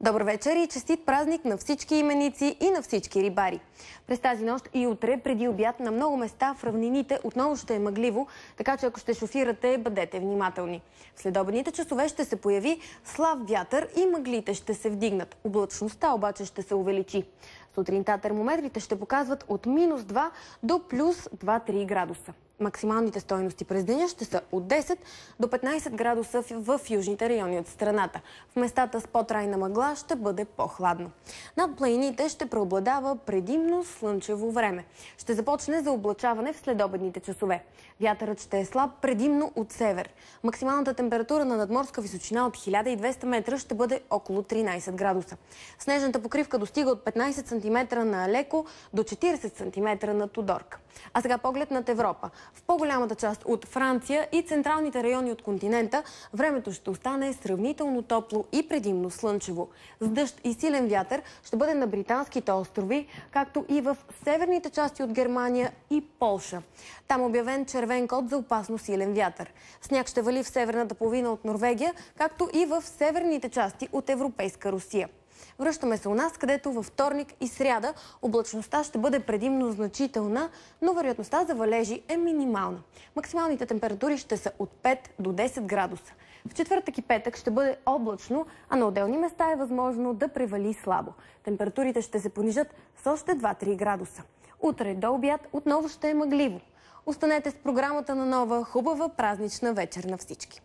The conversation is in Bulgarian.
Добър вечер и честит празник на всички именици и на всички рибари. През тази нощ и утре, преди обяд, на много места в равнините отново ще е мъгливо, така че ако ще шофирате, бъдете внимателни. В следобедните часове ще се появи слаб вятър и мъглите ще се вдигнат. Облачността обаче ще се увеличи. Сутринта термометрите ще показват от минус 2 до плюс 2-3 градуса. Максималните стойности през деня ще са от 10 до 15 градуса в южните райони от страната. В местата с по-трайна мъгла ще бъде по-хладно. Над планините ще преобладава предимно слънчево време. Ще започне за облачаване в следобедните часове. Вятърът ще е слаб предимно от север. Максималната температура на надморска височина от 1200 метра ще бъде около 13 градуса. Снежната покривка достига от 15 см на Леко до 40 см на Тодорка. А сега поглед над Европа. В по-голямата част от Франция и централните райони от континента времето ще остане сравнително топло и предимно слънчево. С дъжд и силен вятър ще бъде на британските острови, както и в северните части от Германия и Полша. Там обявен червен код за опасно силен вятър. Сняг ще вали в северната половина от Норвегия, както и в северните части от Европейска Русия. Връщаме се у нас, където във вторник и сряда облачността ще бъде предимно значителна, но вероятността за валежи е минимална. Максималните температури ще са от 5 до 10 градуса. В четвъртък и петък ще бъде облачно, а на отделни места е възможно да превали слабо. Температурите ще се понижат с още 2-3 градуса. Утре до обяд отново ще е мъгливо. Останете с програмата на нова хубава празнична вечер на всички.